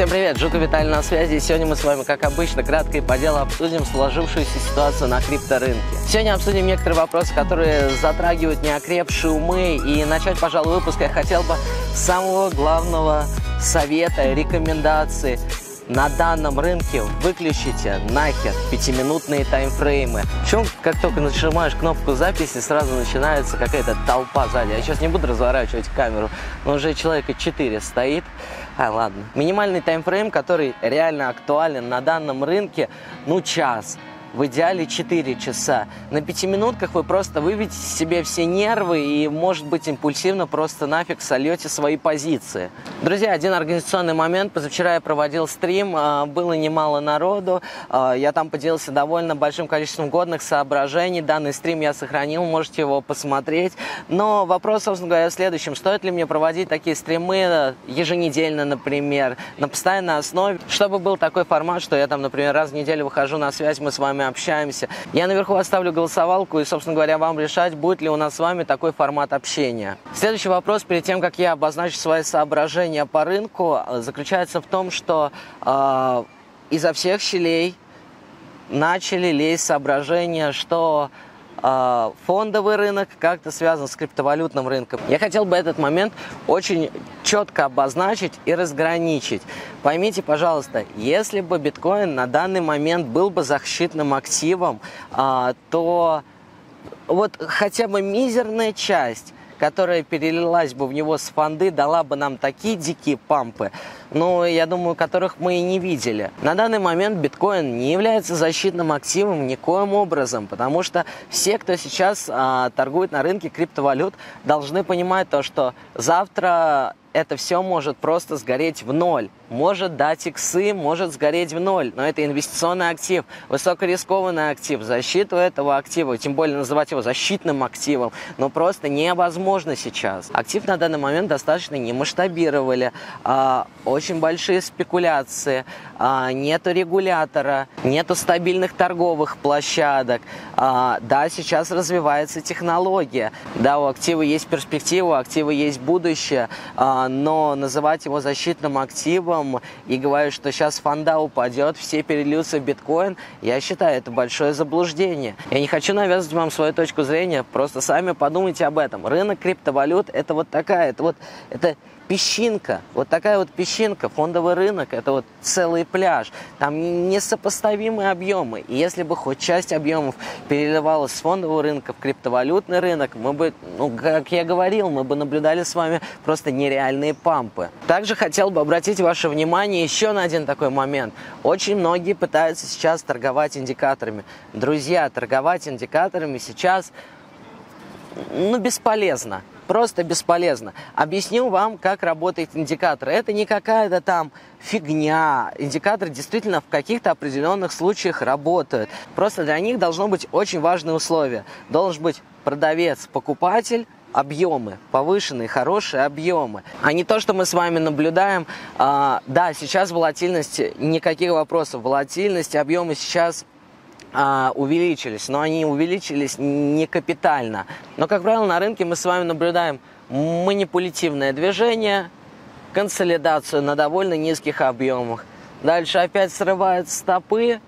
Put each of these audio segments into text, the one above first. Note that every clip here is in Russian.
Всем привет, Жука Виталий на связи. Сегодня мы с вами, как обычно, кратко и по делу обсудим сложившуюся ситуацию на крипторынке. Сегодня обсудим некоторые вопросы, которые затрагивают неокрепшие умы. И начать, пожалуй, выпуск я хотел бы с самого главного совета, рекомендации на данном рынке выключите нахер пятиминутные таймфреймы. Причем, как только нажимаешь кнопку записи, сразу начинается какая-то толпа сзади. Я сейчас не буду разворачивать камеру, но уже человека 4 стоит. А, ладно. Минимальный таймфрейм, который реально актуален на данном рынке, ну, час в идеале 4 часа. На пятиминутках вы просто выведете себе все нервы и, может быть, импульсивно просто нафиг сольете свои позиции. Друзья, один организационный момент. Позавчера я проводил стрим, а, было немало народу. А, я там поделился довольно большим количеством годных соображений. Данный стрим я сохранил, можете его посмотреть. Но вопрос, собственно говоря, в следующем. Стоит ли мне проводить такие стримы э, еженедельно, например, на постоянной основе, чтобы был такой формат, что я там, например, раз в неделю выхожу на связь, мы с вами общаемся. Я наверху оставлю голосовалку и, собственно говоря, вам решать, будет ли у нас с вами такой формат общения. Следующий вопрос, перед тем, как я обозначу свои соображения по рынку, заключается в том, что э, изо всех щелей начали лезть соображения, что фондовый рынок как-то связан с криптовалютным рынком. Я хотел бы этот момент очень четко обозначить и разграничить. Поймите, пожалуйста, если бы биткоин на данный момент был бы защитным активом, а, то вот хотя бы мизерная часть которая перелилась бы в него с фонды, дала бы нам такие дикие пампы, но я думаю, которых мы и не видели. На данный момент биткоин не является защитным активом никоим образом, потому что все, кто сейчас а, торгует на рынке криптовалют, должны понимать то, что завтра это все может просто сгореть в ноль. Может дать иксы, может сгореть в ноль, но это инвестиционный актив, высокорискованный актив. Защиту этого актива, тем более называть его защитным активом, но просто невозможно сейчас. Актив на данный момент достаточно не масштабировали, а, очень большие спекуляции, а, нету регулятора, нету стабильных торговых площадок. А, да, сейчас развивается технология, да, у актива есть перспектива, у актива есть будущее, а, но называть его защитным активом и говорить, что сейчас фонда упадет, все перельются в биткоин, я считаю, это большое заблуждение. Я не хочу навязывать вам свою точку зрения, просто сами подумайте об этом. Рынок криптовалют это вот такая, это вот, это песчинка, вот такая вот песчинка, фондовый рынок, это вот целый пляж. Там несопоставимые объемы. И если бы хоть часть объемов переливалась с фондового рынка в криптовалютный рынок, мы бы, ну, как я говорил, мы бы наблюдали с вами просто нереальные пампы. Также хотел бы обратить ваше внимание еще на один такой момент. Очень многие пытаются сейчас торговать индикаторами. Друзья, торговать индикаторами сейчас ну, бесполезно просто бесполезно. Объясню вам, как работает индикатор. Это не какая-то там фигня. Индикаторы действительно в каких-то определенных случаях работают. Просто для них должно быть очень важное условие. Должен быть продавец, покупатель, объемы, повышенные, хорошие объемы, а не то, что мы с вами наблюдаем. А, да, сейчас волатильность, никаких вопросов, волатильность, объемы сейчас а, увеличились, но они увеличились не капитально. Но, как правило, на рынке мы с вами наблюдаем манипулятивное движение, консолидацию на довольно низких объемах. Дальше опять срывают стопы,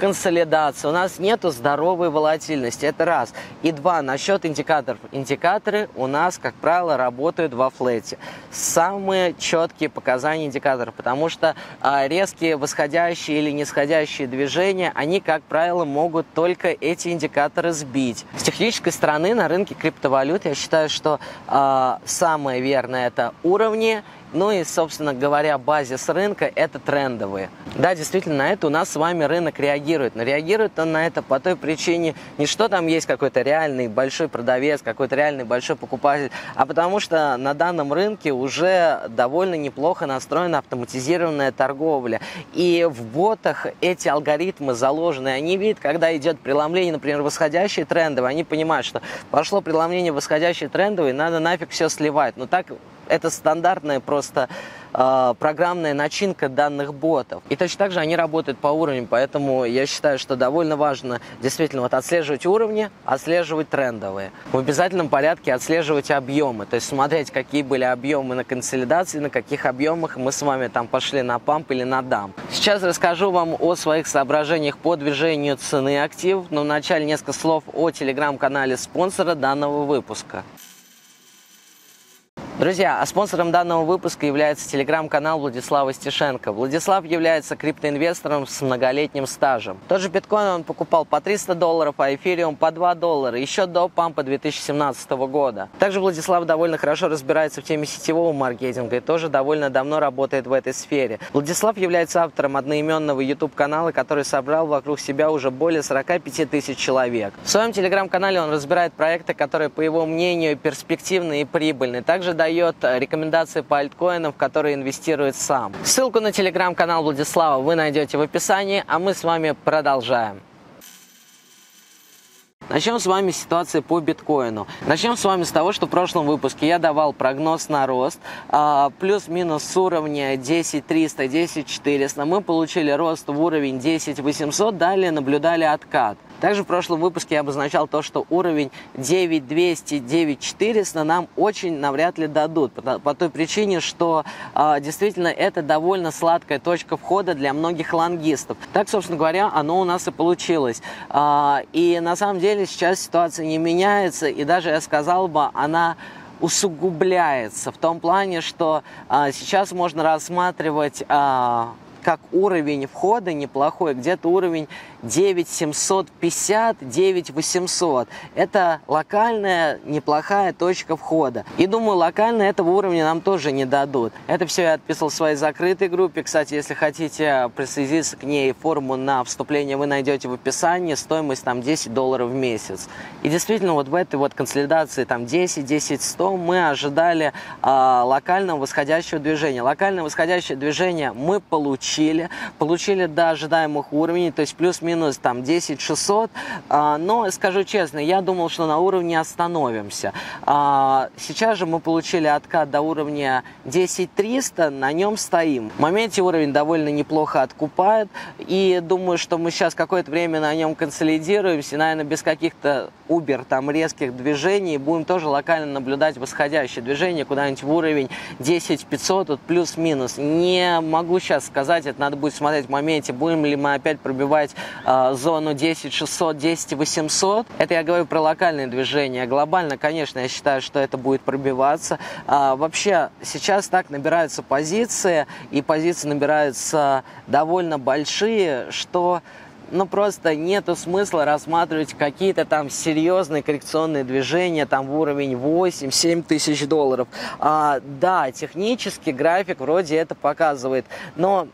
консолидация, у нас нету здоровой волатильности, это раз. И два, насчет индикаторов. Индикаторы у нас, как правило, работают во флете. Самые четкие показания индикаторов, потому что а, резкие восходящие или нисходящие движения, они, как правило, могут только эти индикаторы сбить. С технической стороны на рынке криптовалют я считаю, что а, самое верное это уровни ну и, собственно говоря, базис рынка – это трендовые. Да, действительно, на это у нас с вами рынок реагирует. Но реагирует он на это по той причине, не что там есть какой-то реальный большой продавец, какой-то реальный большой покупатель, а потому что на данном рынке уже довольно неплохо настроена автоматизированная торговля. И в ботах эти алгоритмы заложены. Они видят, когда идет преломление, например, восходящие трендовые, они понимают, что пошло преломление восходящие трендовые, надо нафиг все сливать. Но так это стандартная просто э, программная начинка данных ботов. И точно так же они работают по уровням, поэтому я считаю, что довольно важно действительно вот отслеживать уровни, отслеживать трендовые. В обязательном порядке отслеживать объемы, то есть смотреть, какие были объемы на консолидации, на каких объемах мы с вами там пошли на памп или на дам. Сейчас расскажу вам о своих соображениях по движению цены активов, но вначале несколько слов о телеграм-канале спонсора данного выпуска. Друзья, а спонсором данного выпуска является телеграм-канал Владислава Стешенко. Владислав является криптоинвестором с многолетним стажем. Тот же биткоин он покупал по 300 долларов, а эфириум по 2 доллара, еще до пампа 2017 года. Также Владислав довольно хорошо разбирается в теме сетевого маркетинга и тоже довольно давно работает в этой сфере. Владислав является автором одноименного YouTube-канала, который собрал вокруг себя уже более 45 тысяч человек. В своем телеграм-канале он разбирает проекты, которые, по его мнению, перспективны и прибыльны. Также дает дает э, рекомендации по альткоинам, в которые инвестирует сам. Ссылку на телеграм-канал Владислава вы найдете в описании, а мы с вами продолжаем. Начнем с вами ситуации по биткоину. Начнем с вами с того, что в прошлом выпуске я давал прогноз на рост. А, плюс-минус с уровня 10300, 10400. Мы получили рост в уровень 10800, далее наблюдали откат. Также в прошлом выпуске я обозначал то, что уровень 9200, 9400 нам очень навряд ли дадут. По, той причине, что э, действительно это довольно сладкая точка входа для многих лонгистов. Так, собственно говоря, оно у нас и получилось. Э, и на самом деле сейчас ситуация не меняется, и даже я сказал бы, она усугубляется в том плане, что а, сейчас можно рассматривать а, как уровень входа неплохой, где-то уровень 9750, 9800. Это локальная неплохая точка входа. И думаю, локально этого уровня нам тоже не дадут. Это все я отписал в своей закрытой группе. Кстати, если хотите присоединиться к ней, форму на вступление вы найдете в описании. Стоимость там 10 долларов в месяц. И действительно, вот в этой вот консолидации там 10, 10, 100 мы ожидали э, локального восходящего движения. Локальное восходящее движение мы получили. Получили до ожидаемых уровней, то есть плюс-минус минус там 10 600, а, но скажу честно, я думал, что на уровне остановимся. А, сейчас же мы получили откат до уровня 10 300, на нем стоим. В моменте уровень довольно неплохо откупает, и думаю, что мы сейчас какое-то время на нем консолидируемся, наверное, без каких-то убер, там резких движений, будем тоже локально наблюдать восходящее движение куда-нибудь в уровень 10 500, вот плюс-минус. Не могу сейчас сказать, это надо будет смотреть в моменте, будем ли мы опять пробивать э, зону 10 600, 10 800. Это я говорю про локальные движения. Глобально, конечно, я считаю, что это будет пробиваться. А, вообще, сейчас так набираются позиции, и позиции набираются довольно большие, что ну, просто нету смысла рассматривать какие-то там серьезные коррекционные движения там в уровень 8-7 тысяч долларов. А, да, технически график вроде это показывает, но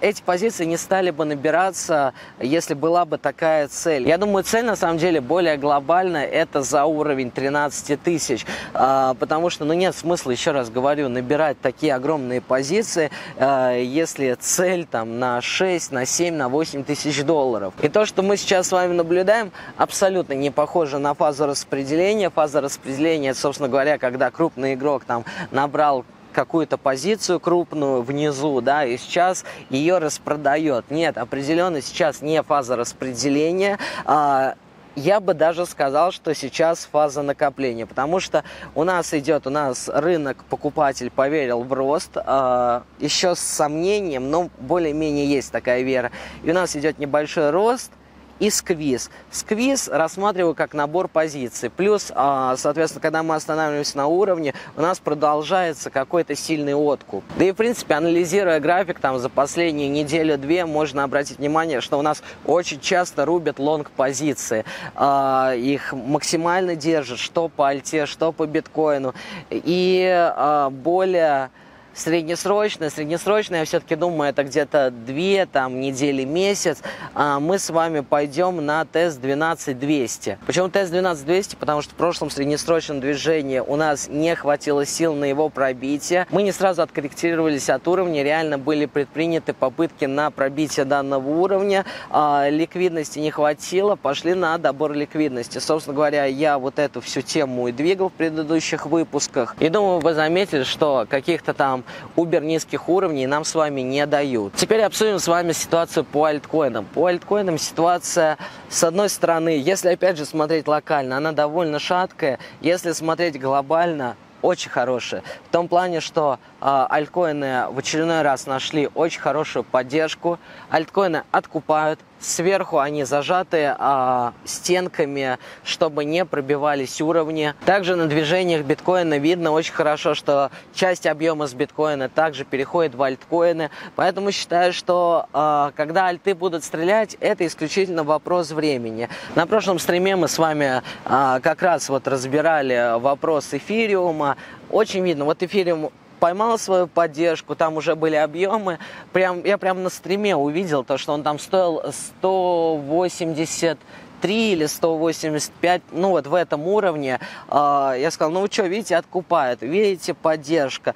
эти позиции не стали бы набираться, если была бы такая цель. Я думаю, цель на самом деле более глобальная, это за уровень 13 тысяч, а, потому что, ну, нет смысла, еще раз говорю, набирать такие огромные позиции, а, если цель там на 6, на 7, на 8 тысяч долларов. И то, что мы сейчас с вами наблюдаем, абсолютно не похоже на фазу распределения. Фаза распределения, это, собственно говоря, когда крупный игрок там набрал какую-то позицию крупную внизу, да, и сейчас ее распродает. Нет, определенно сейчас не фаза распределения, а я бы даже сказал, что сейчас фаза накопления, потому что у нас идет, у нас рынок, покупатель поверил в рост, э, еще с сомнением, но более-менее есть такая вера. И у нас идет небольшой рост, и сквиз. Сквиз рассматриваю как набор позиций. Плюс, а, соответственно, когда мы останавливаемся на уровне, у нас продолжается какой-то сильный откуп. Да и, в принципе, анализируя график там за последние неделю-две, можно обратить внимание, что у нас очень часто рубят лонг-позиции. А, их максимально держат, что по альте, что по биткоину. И а, более среднесрочная. Среднесрочная, я все-таки думаю, это где-то две там, недели, месяц. А мы с вами пойдем на тест 12200. Почему тест 12200? Потому что в прошлом среднесрочном движении у нас не хватило сил на его пробитие. Мы не сразу откорректировались от уровня, реально были предприняты попытки на пробитие данного уровня. А, ликвидности не хватило, пошли на добор ликвидности. Собственно говоря, я вот эту всю тему и двигал в предыдущих выпусках. И думаю, вы заметили, что каких-то там убер низких уровней нам с вами не дают. Теперь обсудим с вами ситуацию по альткоинам. По альткоинам ситуация, с одной стороны, если опять же смотреть локально, она довольно шаткая. Если смотреть глобально, очень хорошая. В том плане, что э, альткоины в очередной раз нашли очень хорошую поддержку. Альткоины откупают, Сверху они зажаты а, стенками, чтобы не пробивались уровни. Также на движениях биткоина видно очень хорошо, что часть объема с биткоина также переходит в альткоины. Поэтому считаю, что а, когда альты будут стрелять, это исключительно вопрос времени. На прошлом стриме мы с вами а, как раз вот разбирали вопрос эфириума. Очень видно, вот эфириум поймал свою поддержку, там уже были объемы. Прям, я прям на стриме увидел то, что он там стоил 180 3 или 185, ну вот в этом уровне, э, я сказал, ну вы что, видите, откупает, видите, поддержка.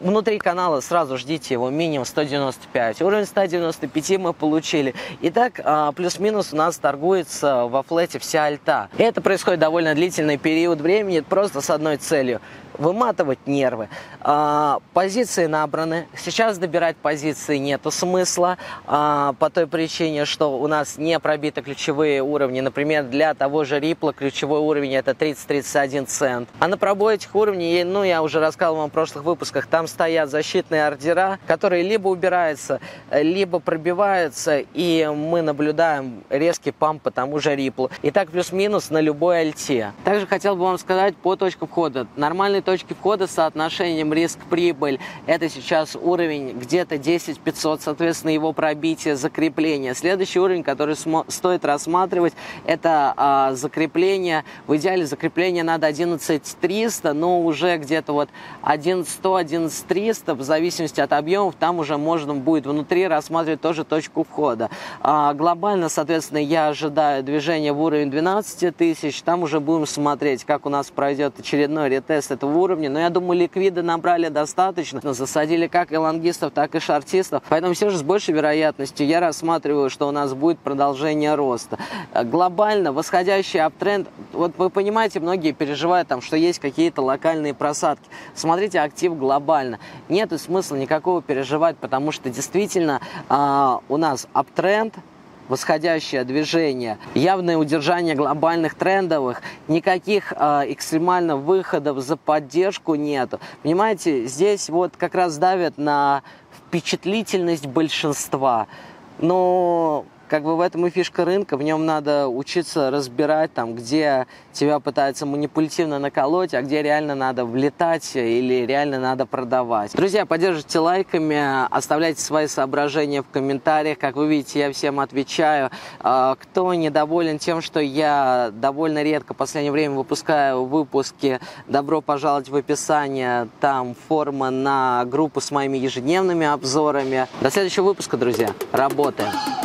Внутри канала сразу ждите его минимум 195. Уровень 195 мы получили. Итак, а, плюс-минус у нас торгуется во флете вся альта. И это происходит довольно длительный период времени, просто с одной целью выматывать нервы. А, позиции набраны. Сейчас добирать позиции нету смысла а, по той причине, что у нас не пробиты ключевые уровни. Например, для того же Ripple ключевой уровень это 30-31 цент. А на пробой этих уровней, ну, я уже рассказывал вам в прошлых выпусках, там стоят защитные ордера, которые либо убираются, либо пробиваются, и мы наблюдаем резкий памп по тому же Ripple. Итак, плюс-минус на любой альте. Также хотел бы вам сказать по точкам входа. Нормальный точки входа с соотношением риск-прибыль. Это сейчас уровень где-то 10 500, соответственно, его пробитие, закрепление. Следующий уровень, который стоит рассматривать, это а, закрепление. В идеале закрепление надо 11 300, но уже где-то вот 11 100, 11 300, в зависимости от объемов, там уже можно будет внутри рассматривать тоже точку входа. А, глобально, соответственно, я ожидаю движения в уровень 12 тысяч, там уже будем смотреть, как у нас пройдет очередной ретест этого уровне, но я думаю, ликвиды набрали достаточно, засадили как и лонгистов, так и шортистов, поэтому все же с большей вероятностью я рассматриваю, что у нас будет продолжение роста. Глобально восходящий аптренд, вот вы понимаете, многие переживают там, что есть какие-то локальные просадки. Смотрите актив глобально. Нет смысла никакого переживать, потому что действительно э, у нас аптренд, восходящее движение, явное удержание глобальных трендовых, никаких э, экстремальных выходов за поддержку нету. Понимаете, здесь вот как раз давят на впечатлительность большинства. Но как бы в этом и фишка рынка, в нем надо учиться разбирать, там, где тебя пытаются манипулятивно наколоть, а где реально надо влетать или реально надо продавать. Друзья, поддержите лайками, оставляйте свои соображения в комментариях. Как вы видите, я всем отвечаю. А, кто недоволен тем, что я довольно редко в последнее время выпускаю выпуски, добро пожаловать в описание. Там форма на группу с моими ежедневными обзорами. До следующего выпуска, друзья. Работаем!